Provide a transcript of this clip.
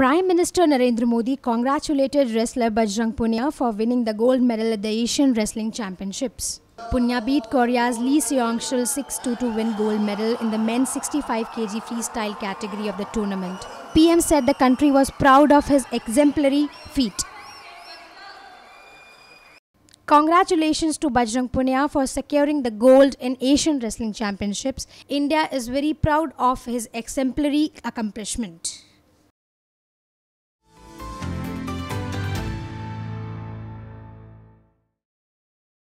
Prime Minister Narendra Modi congratulated wrestler Bajrang Punia for winning the gold medal at the Asian Wrestling Championships. Punia beat Korea's Lee Seung-chul 6-2 to win gold medal in the men's 65 kg freestyle category of the tournament. PM said the country was proud of his exemplary feat. Congratulations to Bajrang Punia for securing the gold in Asian Wrestling Championships. India is very proud of his exemplary accomplishment.